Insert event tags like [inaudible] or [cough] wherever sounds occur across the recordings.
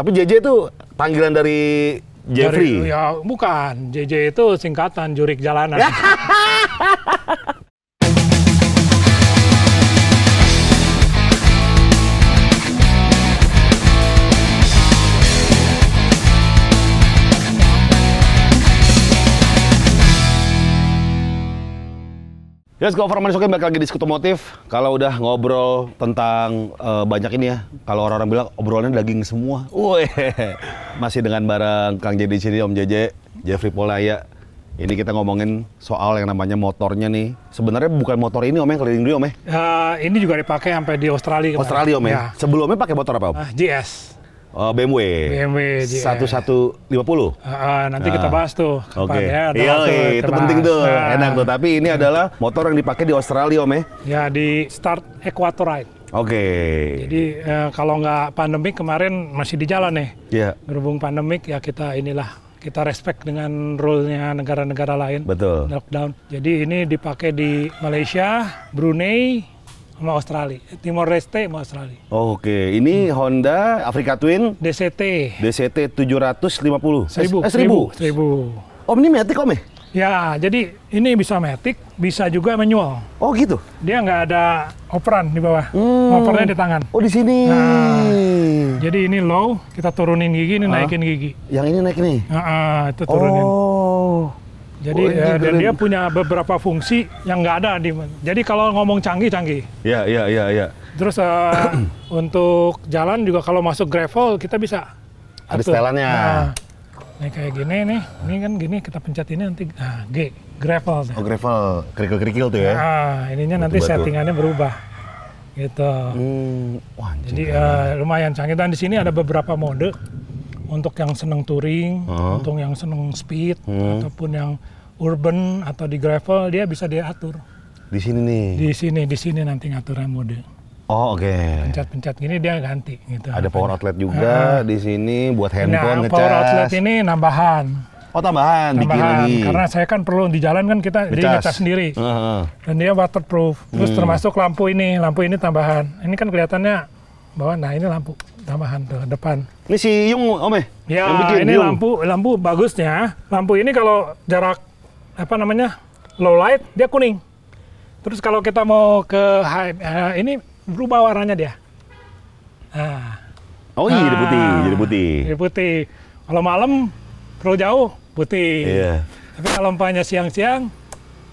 Tapi JJ itu panggilan dari Jeffrey. Dari- ya bukan, JJ itu singkatan jurik jalanan. [laughs] Yes, go for Oke, balik lagi di Skutomotif. Kalau udah ngobrol tentang eh, banyak ini ya, kalau orang-orang bilang obrolannya daging semua. Wih, [laughs] masih dengan bareng Kang Jadi di sini, Om JJ, Jeffrey Polaya. Ini kita ngomongin soal yang namanya motornya nih. Sebenarnya bukan motor ini Om ya, keliling dulu Om ya. Ya, ini juga dipakai sampai di Australia. kemarin. Australia Om ya. Sebelumnya pakai motor apa Om? Ah, GS. Oh, BMW. BMW GS. 1150. Ah, ah, nanti kita Ah. bahas tuh. Oke. kapan ya, Iya, iya, kita itu bahas. penting tuh. Ah. Enak tuh. Tapi ini adalah motor yang dipakai di Australia Om ya. Ya di Start Equator Ride. Oke. Jadi eh, kalau nggak pandemik kemarin masih di jalan nih. Iya, Berhubung pandemik ya kita inilah kita respect dengan rule-nya negara-negara lain. betul. Lockdown. Jadi ini dipakai di Malaysia, Brunei, sama Australia. Timor Leste sama Australia. Oke, ini Honda Africa Twin DCT. DCT 750. Seribu, Eh, seribu. seribu. Om ini Matic Om ya? Ya, jadi ini bisa matic, bisa juga manual. Oh gitu. Dia nggak ada operan di bawah, Hmm. operannya di tangan. Oh di sini. Nah. Jadi ini low, kita turunin gigi, ini Ah. naikin gigi. Yang ini naik nih. Ah, ah, itu turunin. Oh. Jadi Oh, eh, dan dia punya beberapa fungsi yang nggak ada di. Jadi kalau ngomong canggih canggih. Ya, ya, ya, ya. Terus eh, [clears throat] untuk jalan juga kalau masuk gravel kita bisa. Ada atur. setelannya. Nah, ini kayak gini nih, ini kan gini kita pencet ini nanti nah, G gravel. Oh gravel, kerikil-kerikil tuh ya. Nah, ininya nanti Batu-batu. settingannya berubah. Gitu. Hmm, wah. Jadi eh, lumayan canggih dan di sini ada beberapa mode untuk yang seneng touring, Oh. untuk yang seneng speed Hmm. ataupun yang urban atau di gravel dia bisa diatur. Di sini nih. Di sini di sini nanti ngaturnya mode. Oh oke. Pencet-pencet gini dia ganti gitu. Ada power outlet juga di sini buat handphone Nah, ngecas. power outlet ini nambahan. Oh tambahan, bikin Tambahan lagi. karena saya kan perlu di jalan kan kita jadi Ngecas. sendiri. Heeh. Dan dia waterproof. Terus Hmm. termasuk lampu ini, lampu ini tambahan. Ini kan kelihatannya bahwa nah ini lampu tambahan tuh depan. Ini si Yung Om ya? Ya, Yang bikin, ini Yung. lampu lampu bagusnya. Lampu ini kalau jarak apa namanya low light dia kuning. Terus kalau kita mau ke high eh, ini berubah warnanya dia. Nah, Oh iya, jadi Ah. putih, jadi putih. ini putih. Kalau malam terlalu jauh putih. Iya. Tapi kalau umpamanya siang-siang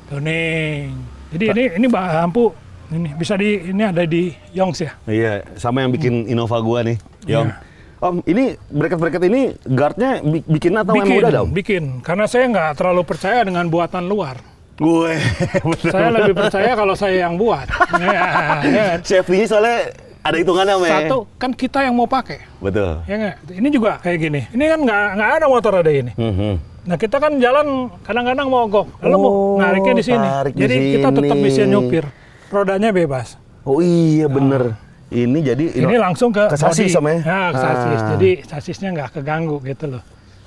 kuning. Jadi ini ini lampu ini bisa di ini ada di Yongs ya. Iya, sama yang bikin Innova gua nih, Yong. Iya. Om, ini bracket-bracket ini guardnya bi- bikin atau yang bikin, udah ada, Om? bikin. Karena saya nggak terlalu percaya dengan buatan luar. Gue. [laughs] Saya lebih percaya kalau saya yang buat. [laughs] Ya, ya. Soalnya ada hitungannya, Om. ya? Satu kan kita yang mau pakai. Betul. Ya nggak? Ini juga kayak gini. Ini kan nggak nggak ada motor ada ini. Mhm. Nah kita kan jalan kadang-kadang mogok, lalu mau Oh, nariknya di sini. tarik di Jadi kita tetap sini. bisa nyupir. Rodanya bebas. Oh iya, bener. Ini jadi... Ini langsung ke, ke sasis. Om, ya? Ya, ke sasis. Ah. Jadi sasisnya nggak keganggu gitu loh.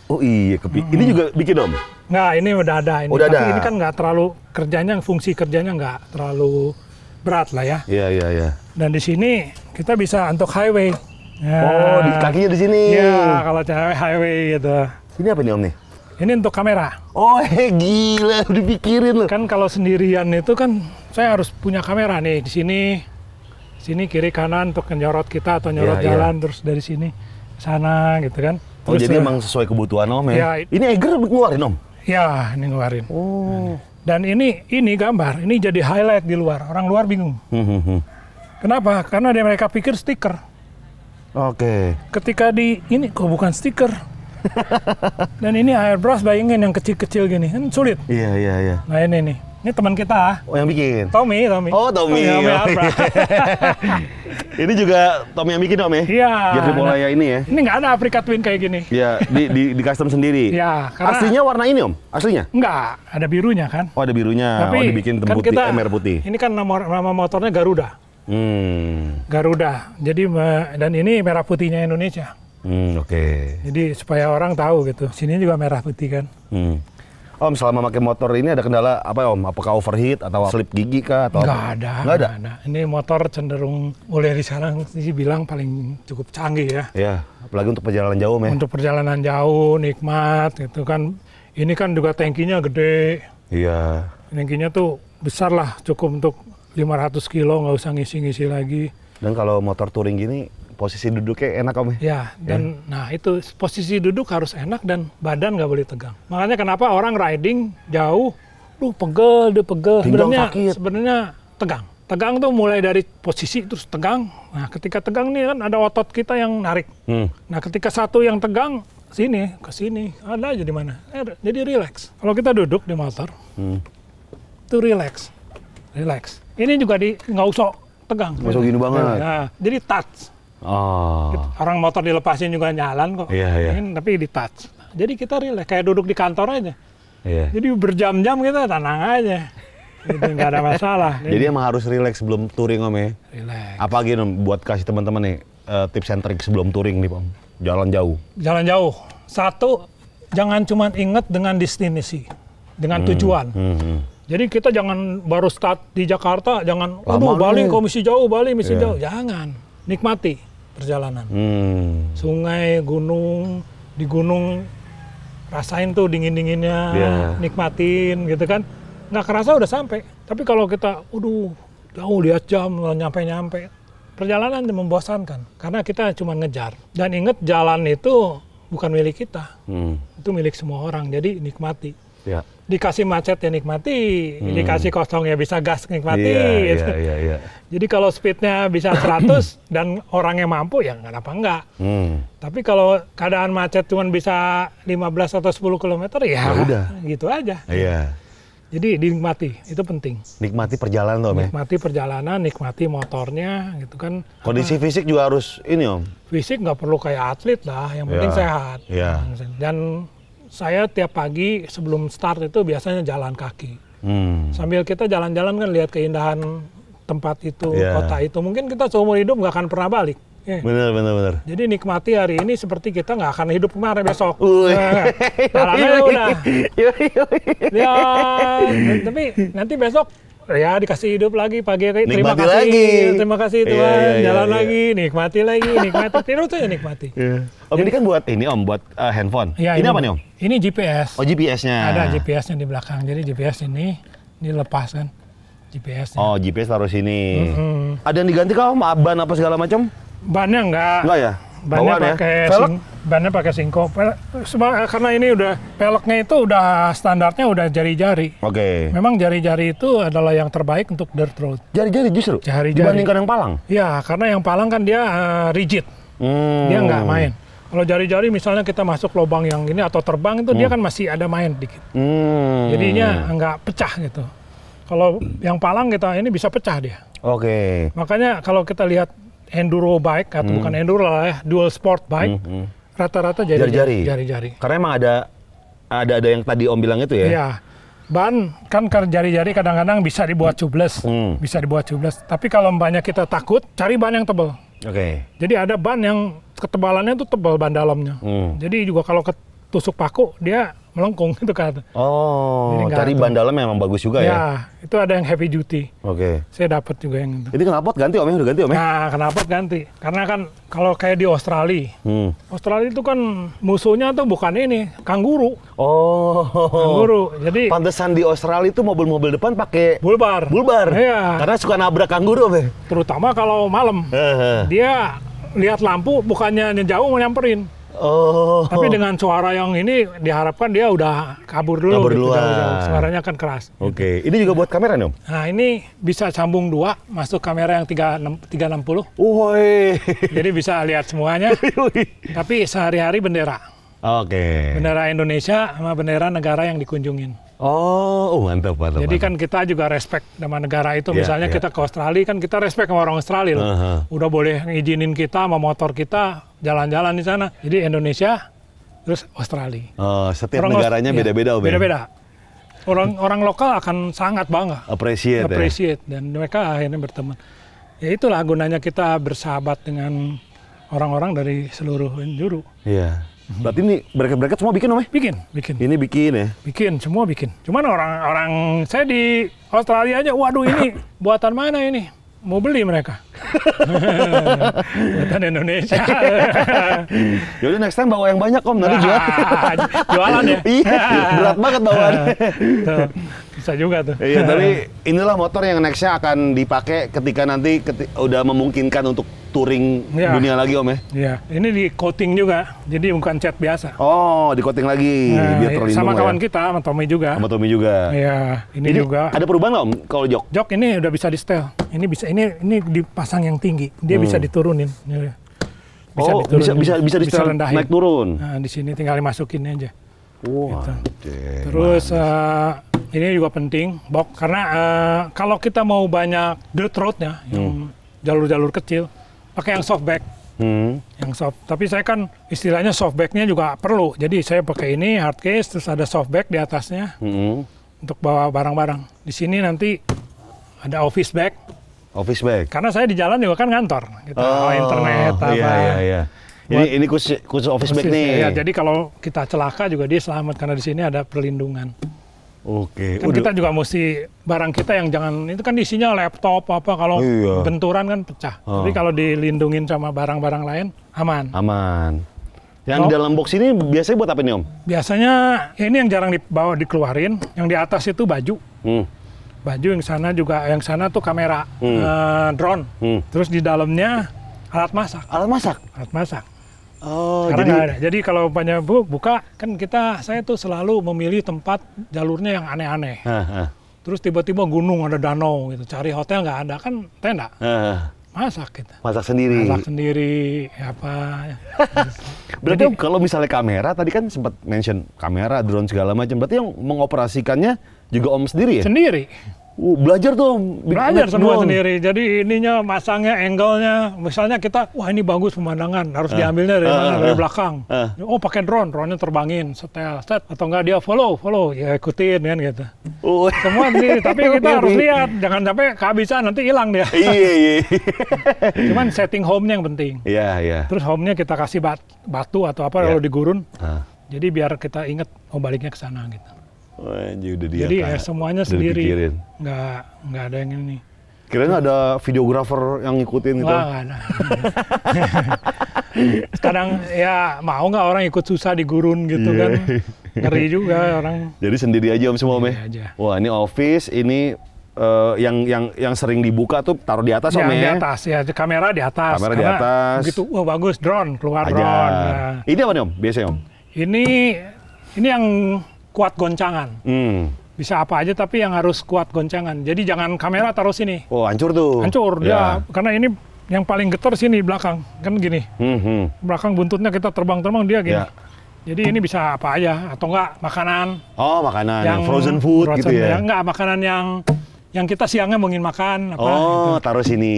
Oh iya, kepi... ini juga bikin, Om? Nah ini udah ada ini. Udah Tapi ada. ini kan nggak terlalu kerjanya, fungsi kerjanya nggak terlalu berat lah ya. Iya, iya, iya. Dan di sini kita bisa untuk highway. Ya. Oh, di kakinya di sini. Iya, kalau cewek highway gitu. Ini apa nih, Om nih? Ini untuk kamera. Oh, eh, gila, dipikirin loh. Kan kalau sendirian itu kan saya harus punya kamera nih di sini, sini kiri kanan untuk nyorot kita atau nyorot Iya, iya. jalan terus dari sini ke sana gitu kan. Oh, jadi eh, emang sesuai kebutuhan Om ya? Ya, Ini Eger ngeluarin, Om? ya ini ngeluarin. Oh. Dan ini ini gambar, ini jadi highlight di luar. Orang luar bingung. Hmm, hmm, hmm. Kenapa? Karena dia mereka pikir stiker. Oke. Ketika di ini kok bukan stiker. Dan ini airbrush bayangin yang kecil-kecil gini kan sulit. Iya, iya, iya. Nah ini nih, ini teman kita, Oh, yang bikin? Tommy, Tommy. Oh, Tommy. Tommy Oh, Airbrush. [laughs] ini juga Tommy yang bikin, Om ya? Iya. Jeffrey Polaya ini ya? Ini nggak ada Africa Twin kayak gini. Iya, di, di, di custom sendiri. Ya, karena Aslinya warna ini, Om? Aslinya? nggak ada birunya kan. Oh, ada birunya. oh, dibikin kan putih, kita, merah putih. Ini kan nama, nama motornya Garuda. Hmm. Garuda. Jadi dan ini merah putihnya Indonesia. Hmm, oke. Jadi supaya orang tahu gitu. Sini juga merah putih kan. Hmm. Om selama pakai motor ini ada kendala apa Om? Apakah overheat atau slip gigi kah atau Nggak ada, Nggak ada. Ini motor cenderung boleh di sekarang sih bilang paling cukup canggih ya. Ya, apalagi untuk perjalanan jauh ya. Untuk perjalanan jauh, nikmat gitu kan. Ini kan juga tangkinya gede. Iya. Tangkinya tuh besar lah, cukup untuk 500 kilo, nggak usah ngisi-ngisi lagi. Dan kalau motor touring gini posisi duduknya enak Om ya? Ya, dan nah itu posisi duduk harus enak dan badan nggak boleh tegang. Makanya kenapa orang riding jauh, duh pegel, duh pegel. Sebenarnya sebenarnya tegang. Tegang tuh mulai dari posisi terus tegang. Nah, ketika tegang nih kan ada otot kita yang narik. Hmm. Nah, ketika satu yang tegang sini ke sini ada aja di mana. Eh, Jadi relax. Kalau kita duduk di motor, Hmm. itu relax, relax. Ini juga di nggak usah tegang. Nggak usah gini banget. Nah, jadi touch. Oh. Orang motor dilepasin juga jalan kok. Iya, iya. Ini, tapi di touch. Jadi kita relax, kayak duduk di kantor aja. Iya. Jadi berjam-jam kita tenang aja. Itu nggak ada masalah. [laughs] Jadi emang harus relax sebelum touring Om ya? relax. Apa lagi Om buat kasih teman-teman nih eh, tips and trik sebelum touring nih Om? Jalan jauh. Jalan jauh. Satu, jangan cuma inget dengan destinasi, dengan tujuan. Hmm, hmm. Jadi kita jangan baru start di Jakarta, jangan, Lama aduh Bali nih." kok misi jauh, Bali misi Iya. jauh. Jangan. Nikmati perjalanan. Hmm. Sungai, gunung, di gunung rasain tuh dingin-dinginnya, Iya. nikmatin gitu kan. Nggak kerasa udah sampai. Tapi kalau kita, aduh jauh lihat jam, nyampe-nyampe. Perjalanan membosankan karena kita cuma ngejar. Dan ingat jalan itu bukan milik kita, Hmm. itu milik semua orang. Jadi nikmati. Ya. Dikasih macet ya nikmati, dikasih kosong ya bisa gas nikmati. Hmm. Iya, gitu. iya, iya. Jadi kalau speednya bisa 100 [clears throat] dan orangnya mampu ya kenapa enggak. Hmm. Tapi kalau keadaan macet cuma bisa 15 atau 10 km ya, Ya udah. [laughs] gitu aja. Iya. Jadi dinikmati, itu penting. Nikmati perjalanan Om ya. Nikmati perjalanan, nikmati motornya gitu kan. Kondisi fisik juga harus ini Om. Fisik nggak perlu kayak atlet lah, yang penting Ya, sehat. ya. Dan saya tiap pagi sebelum start itu biasanya jalan kaki. Hmm. Sambil kita jalan-jalan kan lihat keindahan tempat itu, Ya. kota itu. Mungkin kita seumur hidup nggak akan pernah balik. Ya. Bener, bener, bener. Jadi nikmati hari ini seperti kita nggak akan hidup kemarin besok. Nah, [laughs] udah. Ya, tapi nanti besok ya dikasih hidup lagi pagi kayak terima Nikmati kasih, lagi. terima kasih Iya, Tuhan, iya, iya, jalan iya. lagi, nikmati lagi, nikmati terus aja nikmati. Iya. Om ini kan buat ini Om, buat eh, handphone. Ya, ini, apa nih Om? Ini GPS. Oh GPS-nya. Ada GPS-nya di belakang. Jadi GPS ini dilepas kan GPS-nya. Oh GPS taruh sini. Mm-mm. Ada yang diganti kah Om? Ban apa segala macam? Bannya enggak. Enggak ya? Bannya Bawaan ya? pakai Velg? sing, bannya pakai singko. Karena ini udah peleknya itu udah standarnya udah jari-jari. Oke. Memang jari-jari itu adalah yang terbaik untuk dirt road. Jari-jari justru. Jari-jari. Dibandingkan yang palang. Ya, karena yang palang kan dia eh, rigid, Hmm. dia nggak main. Kalau jari-jari misalnya kita masuk lubang yang ini atau terbang itu dia kan masih ada main dikit. Hmm. Jadinya nggak pecah gitu. Kalau yang palang kita ini bisa pecah dia. Oke. Makanya kalau kita lihat enduro bike atau bukan enduro lah ya, dual sport bike, Hmm. Rata-rata Jari-jari. jari-jari. Karena emang ada ada ada yang tadi Om bilang itu ya. Iya. Ban kan jari-jari kadang-kadang bisa dibuat tubeless, Hmm. bisa dibuat tubeless. Tapi kalau banyak kita takut, cari ban yang tebal. Oke. Jadi ada ban yang ketebalannya tuh tebal ban dalamnya. Hmm. Jadi juga kalau ketusuk paku dia melengkung [laughs] itu kan. Oh, Jadi tuh. ban dalam memang bagus juga ya. Ya, itu ada yang heavy duty. Oke. Saya dapat juga yang itu. Ini knalpot ganti Om ya? Udah ganti Om ya? Nah, kenapa ganti? Karena kan kalau kayak di Australia, Hmm. Australia itu kan musuhnya tuh bukan ini, kanguru. Oh. Kanguru. Jadi Pantesan di Australia itu mobil-mobil depan pakai bulbar. bulbar. Iya. Karena suka nabrak kanguru, Om ya? Terutama kalau malam. Dia lihat lampu bukannya jauh nyamperin. Oh. Tapi dengan suara yang ini diharapkan dia udah kabur dulu. Kabur gitu, duluan. jauh-jauh. Suaranya kan keras. Oke, ini juga buat kamera nih, Om? Nah ini bisa sambung dua, masuk kamera yang 360. 360. Woi. Jadi bisa lihat semuanya. [laughs] Tapi sehari-hari bendera. Oke. Bendera Indonesia sama bendera negara yang dikunjungin. Oh, oh, mantap, mantap. Jadi mantap. kan kita juga respect sama negara itu. Iya, Misalnya iya. kita ke Australia kan kita respect sama orang Australia loh. Aha. Udah boleh ngizinin kita sama motor kita jalan-jalan di sana. Jadi Indonesia terus Australia. Oh, setiap Orang negaranya iya, beda-beda, Om. ya? Beda-beda. Orang orang lokal akan sangat bangga, Appreciate, ya? appreciate dan mereka akhirnya berteman. Ya itulah gunanya kita bersahabat dengan orang-orang dari seluruh penjuru. Iya. Berarti ini bracket-bracket semua bikin om ya? Bikin, bikin. Ini bikin ya? Bikin, semua bikin. Cuman orang-orang saya di Australia aja, waduh ini [laughs] buatan mana ini? Mau beli mereka. [laughs] buatan Indonesia. [laughs] Yaudah next time bawa yang banyak om, nanti jual. Wah, jualan ya? iya, berat banget bawaan. Bisa juga tuh. iya, [laughs] tapi inilah motor yang nextnya akan dipakai ketika nanti keti- udah memungkinkan untuk touring Iya. dunia lagi om ya? Iya, ini di coating juga, jadi bukan cat biasa. Oh, di coating lagi Nah, biar terlindung sama lah kawan ya. kita, sama Tommy juga. Sama Tommy juga. Iya, ini, juga. Ada perubahan nggak om kalau jok? Jok ini udah bisa di setel. Ini bisa ini ini dipasang yang tinggi. Dia bisa diturunin. Ini. Hmm. oh, bisa bisa bisa di setel rendahin. naik turun. Nah, di sini tinggal dimasukin aja. Wah, Gitu. deh, Terus eh, ini juga penting, Bok, karena eh, kalau kita mau banyak dirt roadnya, yang jalur-jalur kecil, pakai yang softback, Hmm. yang soft. Tapi saya kan istilahnya softbacknya juga perlu. Jadi saya pakai ini hard case, terus ada softback di atasnya Hmm. untuk bawa barang-barang. Di sini nanti ada office bag, Office bag. karena saya di jalan juga kan kantor, gitu, oh, internet apa. Iya, iya, iya. Ini ini khusus khusus office bag nih. ya, jadi kalau kita celaka juga dia selamat karena di sini ada perlindungan. Oke. Kan Udah- kita juga mesti barang kita yang jangan itu kan isinya laptop apa kalau Iya. benturan kan pecah. Oh. Tapi kalau dilindungin sama barang-barang lain aman. aman. Yang di dalam box ini biasanya buat apa nih om? Biasanya ya ini yang jarang dibawa dikeluarin, yang di atas itu baju. Hmm. Baju yang sana juga yang sana tuh kamera, Hmm. eh, drone. Hmm. Terus di dalamnya alat masak, Alat masak. alat masak. Oh, Karena jadi ada. Jadi kalau banyak bu buka kan kita saya tuh selalu memilih tempat jalurnya yang aneh-aneh. Hah, hah, Terus tiba-tiba gunung ada danau gitu, cari hotel nggak ada kan tenda hah. masak kita. masak sendiri. Masak sendiri apa. [laughs] Berarti Jadi- kalau misalnya kamera tadi kan sempat mention kamera, drone segala macam. Berarti yang mengoperasikannya juga Om sendiri ya? Sendiri. Uh, belajar tuh Belajar semua drone. sendiri. Jadi ininya masangnya, angle-nya. Misalnya kita, wah ini bagus pemandangan, harus diambilnya dari ah, mana? Dari ah. belakang. Ah. Oh pakai drone, drone-nya terbangin, setel, set. Atau enggak dia follow, follow, ya ikutin kan gitu. Oh, Semua sendiri, [laughs] tapi kita harus lihat. Jangan sampai kehabisan, nanti hilang dia. iya, iya. [laughs] Cuman setting home-nya yang penting. Iya, iya. Terus home-nya kita kasih bat- batu atau apa Ya. kalau digurun. Ah. Jadi biar kita ingat mau baliknya ke sana gitu. Oh, anjir, udah dia Jadi ya semuanya sendiri. dipikirin. Nggak, nggak ada yang ini. Kirain ada videografer yang ngikutin gitu. Nggak ada. [laughs] Kadang ya mau nggak orang ikut susah di gurun gitu Iya. kan. Ngeri juga orang. Jadi sendiri aja Om semua Om ya? Aja. Wah, ini office, ini eh, yang yang yang sering dibuka tuh taruh di atas Om Yang ya? di atas ya, kamera di atas. Kamera di atas. Begitu, wah bagus drone keluar Ajar. drone. Nah, Ini apa nih Om? Biasanya Om? ini ini yang kuat goncangan. Hmm. Bisa apa aja tapi yang harus kuat goncangan. Jadi jangan kamera taruh sini. Oh, hancur tuh. Hancur Ya. dia karena ini yang paling getar sini belakang kan gini. Hmm, hmm. Belakang buntutnya kita terbang-terbang dia gini. Ya. Jadi ini bisa apa aja atau enggak makanan Oh, makanan yang frozen food gitu frozen, ya. enggak makanan yang yang kita siangnya mau ingin makan apa oh, gitu. taruh sini.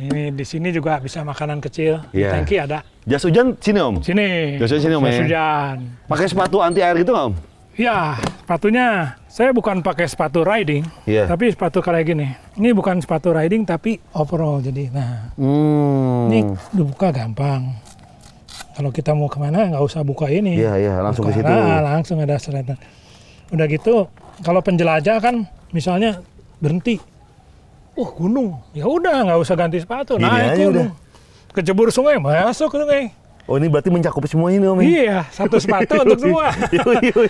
Ini di sini juga bisa makanan kecil. Di Iya. tangki ada. Jas hujan sini Om. Sini. Jas hujan sini, Om, Jas ya? hujan. Pakai sepatu anti air gitu nggak Om? Ya, sepatunya saya bukan pakai sepatu riding, Iya. tapi sepatu kayak gini. Ini bukan sepatu riding tapi overall jadi. Nah, Hmm. ini dibuka gampang. Kalau kita mau ke mana nggak usah buka ini. Iya, iya, langsung ke Buka, situ. nah, langsung ada selatan. Udah gitu, kalau penjelajah kan misalnya berhenti. Oh gunung, ya udah nggak usah ganti sepatu, Gini naik gunung. Kejebur sungai, masuk ke sungai. Oh, ini berarti mencakup semua ini Om. ya? Iya, satu sepatu untuk [laughs] semua.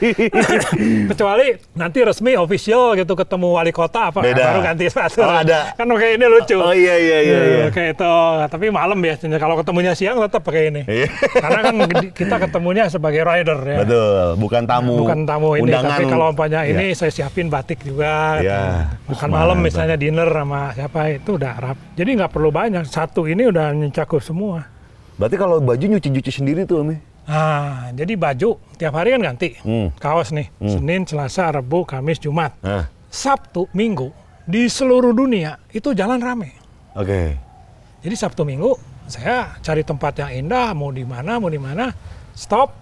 [laughs] Kecuali nanti resmi official gitu ketemu wali kota apa Beda. baru ganti sepatu. Oh, ada. Kan kayak ini lucu. Oh iya iya iya. iya. Kayak itu. Tapi malam biasanya kalau ketemunya siang tetap pakai ini. Iya. Karena kan kita ketemunya sebagai rider ya. Betul, bukan tamu. Bukan tamu ini, undangan. tapi kalau umpamanya Iya. ini saya siapin batik juga. Iya. Makan Mantap. malam misalnya dinner sama siapa itu udah rap. Jadi nggak perlu banyak. Satu ini udah mencakup semua. Berarti kalau baju nyuci-nyuci sendiri tuh, ya? Nah, jadi baju tiap hari kan ganti. Hmm. Kaos nih, Senin, Selasa, Rabu, Kamis, Jumat. Nah, Sabtu, Minggu di seluruh dunia itu jalan rame. oke. Jadi Sabtu Minggu saya cari tempat yang indah, mau di mana, mau di mana, stop,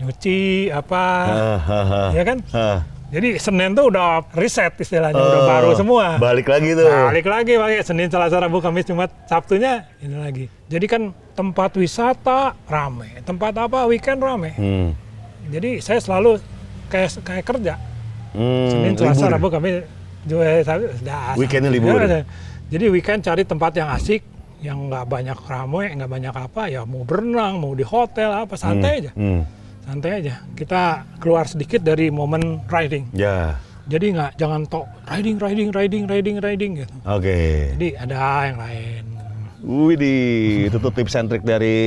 nyuci apa, Hah, hah, hah. ya kan? Hah. Jadi Senin tuh udah reset istilahnya, udah Oh, baru semua. Balik lagi tuh. Balik lagi pakai Senin, Selasa, Rabu, Kamis, Jumat, Sabtunya ini lagi. Jadi kan tempat wisata rame, tempat apa weekend rame. Hmm. Jadi saya selalu kayak kayak kerja. Hmm, Senin, Selasa, libur. Rabu, Kamis, Jumat, Sabtu. Weekendnya libur. Ya, Jadi weekend cari tempat yang asik, yang nggak banyak ramai, nggak banyak apa, ya mau berenang, mau di hotel apa, santai aja. Hmm. Santai aja. Kita keluar sedikit dari momen riding. Ya, Jadi nggak jangan tok riding, riding, riding, riding, riding gitu. oke. Jadi ada yang lain. Widih, itu tuh tips and trick dari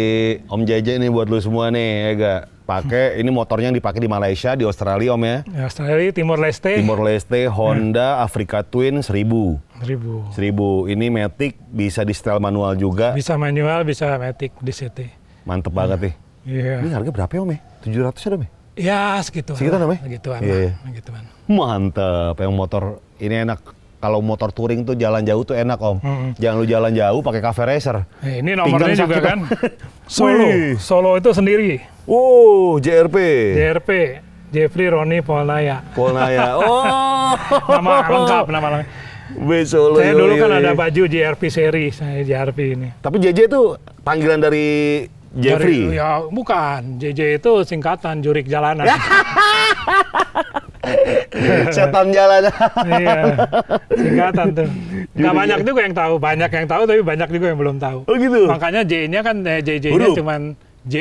Om JJ nih buat lu semua nih, ya gak? Pakai ini motornya yang dipakai di Malaysia, di Australia Om ya. Ya, Australia, Timor Leste, Timor Leste, Honda, Africa Twin 1000. ribu. 1000 ini Matic bisa di setel manual juga. Bisa manual, bisa matic di CT. Mantep banget nih. Iya. Ini harga berapa ya Om ya? 700 ya Om ya? Ya segitu. Segitu namanya? Segituan. Iya, iya. lah, Segituan. Mantep, yang motor ini enak. Kalau motor touring tuh jalan jauh tuh enak Om. Mm-mm. Jangan lu jalan jauh pakai cafe racer. Eh, ini nomornya Pinggang juga sakit. kan. [laughs] Solo. Wih. Solo itu sendiri. Wow, JRP. JRP. Jeffrey Roni Polnaya. Polnaya. [laughs] Oh. Nama lengkap, nama lengkap. B Solo. Saya dulu yoi, kan yoi. ada baju JRP seri, saya JRP ini. Tapi JJ tuh panggilan dari Jeffrey. Dari- ya bukan, JJ itu singkatan jurik jalanan. [laughs] Setan jalan. iya, singkatan tuh. Nggak banyak juga yang tahu, banyak yang tahu tapi banyak juga yang belum tahu. Oh gitu. Makanya J-nya kan eh, JJ-nya cuman J,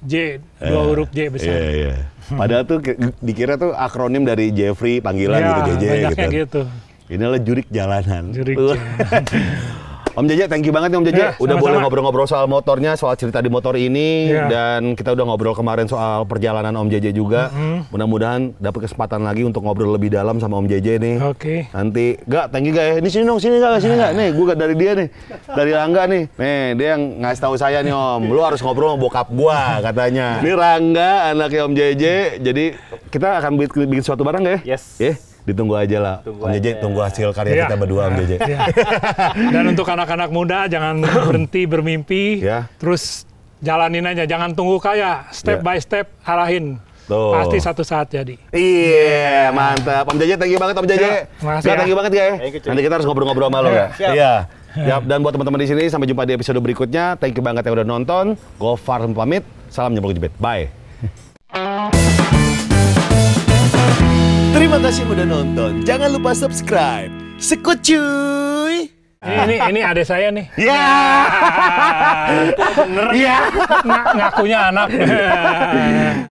J, dua huruf J besar. Iya, iya. Padahal tuh ki- dikira tuh akronim dari Jeffrey panggilan Iya, gitu JJ gitu. gitu. Inilah jurik jalanan. Jurik jalanan. [laughs] Om JJ, thank you banget nih Om JJ. Ya, udah sama-sama. boleh ngobrol-ngobrol soal motornya, soal cerita di motor ini, Ya. dan kita udah ngobrol kemarin soal perjalanan Om JJ juga. Mm-hmm. Mudah-mudahan dapat kesempatan lagi untuk ngobrol lebih dalam sama Om JJ nih. Oke. Nanti, gak, thank you gak ya? Ini sini dong, sini gak, sini gak? Nih, gue dari dia nih, dari Rangga nih. Nih, dia yang ngasih tahu saya nih Om, lu harus ngobrol sama bokap gua katanya. [laughs] Ini Rangga, anaknya Om JJ. Jadi kita akan bikin, bikin suatu barang gak ya? Yes. Ya, ditunggu aja lah. Tunggu Om JJ, aja. tunggu hasil karya Iya. kita berdua Om JJ. Ya. [laughs] Dan untuk anak-anak muda jangan [clears throat] berhenti bermimpi, Ya. terus jalanin aja, jangan tunggu kaya, Ya. step by step arahin. Tuh. Pasti satu saat jadi. Iya, mantap. Om JJ, thank you banget Om JJ. Ya, makasih Gak, ya. thank you banget ya. Nanti kita harus ngobrol-ngobrol sama lo Ya. ya. Siap. Iya. Ya, dan buat teman-teman di sini sampai jumpa di episode berikutnya. Thank you banget yang udah nonton. Gofar pamit. Salam nyemplung jepit. Bye. Terima kasih udah nonton. Jangan lupa subscribe. Sekut cuy. Ini, ini, ini adik saya nih. Ya. [laughs] Bener. Iya. Ngakunya anak. [laughs]